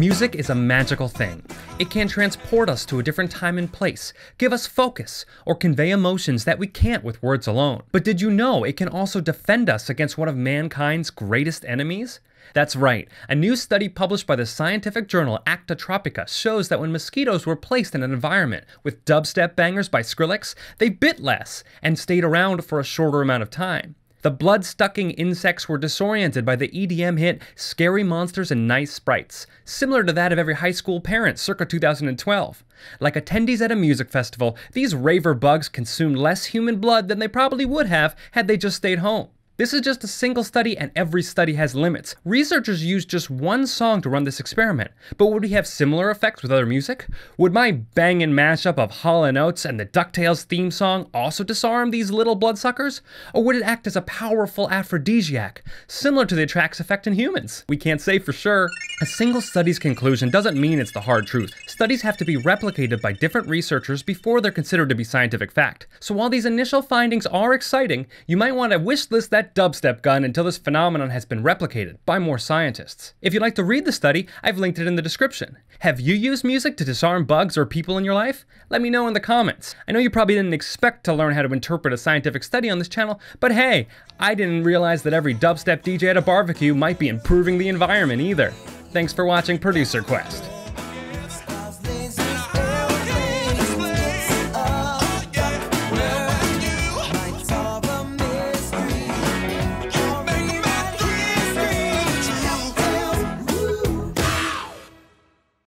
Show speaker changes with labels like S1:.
S1: Music is a magical thing. It can transport us to a different time and place, give us focus, or convey emotions that we can't with words alone. But did you know it can also defend us against one of mankind's greatest enemies? That's right. A new study published by the scientific journal Acta Tropica shows that when mosquitoes were placed in an environment with dubstep bangers by Skrillex, they bit less and stayed around for a shorter amount of time. The blood sucking insects were disoriented by the EDM hit Scary Monsters and Nice Sprites, similar to that of every high school parent circa 2012. Like attendees at a music festival, these raver bugs consumed less human blood than they probably would have had they just stayed home. This is just a single study and every study has limits. Researchers used just one song to run this experiment, but would we have similar effects with other music? Would my bangin' mashup of Hall & Oates and the DuckTales theme song also disarm these little bloodsuckers? Or would it act as a powerful aphrodisiac, similar to the Atrax effect in humans? We can't say for sure. A single study's conclusion doesn't mean it's the hard truth. Studies have to be replicated by different researchers before they're considered to be scientific fact. So while these initial findings are exciting, you might want to wish list that dubstep gun until this phenomenon has been replicated by more scientists. If you'd like to read the study, I've linked it in the description. Have you used music to disarm bugs or people in your life? Let me know in the comments. I know you probably didn't expect to learn how to interpret a scientific study on this channel, but hey, I didn't realize that every dubstep DJ at a barbecue might be improving the environment either. Thanks for watching Producer Quest.